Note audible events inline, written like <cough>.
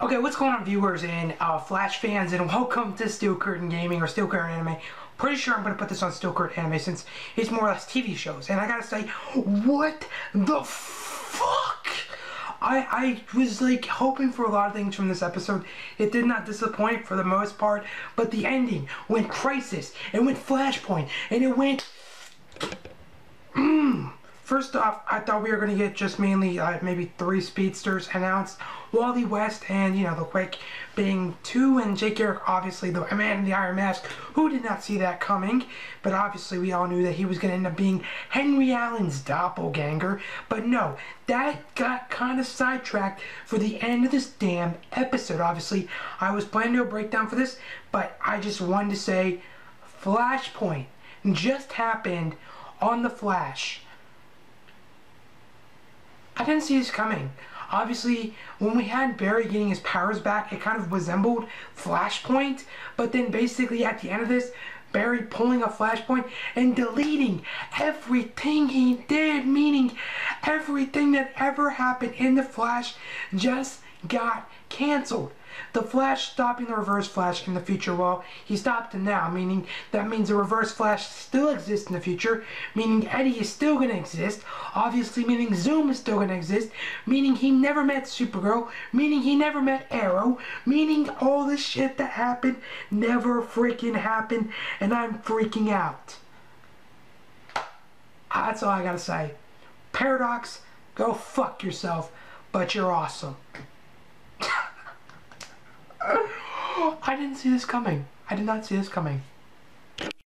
Okay, what's going on, viewers and uh, Flash fans, and welcome to Steel Curtain Gaming or Steel Curtain Anime. Pretty sure I'm going to put this on Steel Curtain Anime since it's more or less TV shows. And I gotta say, what the fuck? I, I was like hoping for a lot of things from this episode. It did not disappoint for the most part, but the ending went crisis, it went flashpoint, and it went. First off, I thought we were going to get just mainly uh, maybe three speedsters announced. Wally West and, you know, the Quick being two, and Jay Garrick, obviously, the man in the Iron Mask, who did not see that coming. But obviously, we all knew that he was going to end up being Henry Allen's doppelganger. But no, that got kind of sidetracked for the end of this damn episode. Obviously, I was planning to do a breakdown for this, but I just wanted to say Flashpoint just happened on The Flash. Didn't see this coming. Obviously, when we had Barry getting his powers back, it kind of resembled Flashpoint, but then basically at the end of this, Barry pulling a flashpoint and deleting everything he did, meaning everything that ever happened in the Flash just got canceled. The Flash stopping the Reverse Flash in the future, well, he stopped it now, meaning that means the Reverse Flash still exists in the future, meaning Eddie is still going to exist, obviously meaning Zoom is still going to exist, meaning he never met Supergirl, meaning he never met Arrow, meaning all the shit that happened never freaking happened, and I'm freaking out. That's all I gotta say. Paradox, go fuck yourself, but you're awesome. <gasps> I didn't see this coming. I did not see this coming.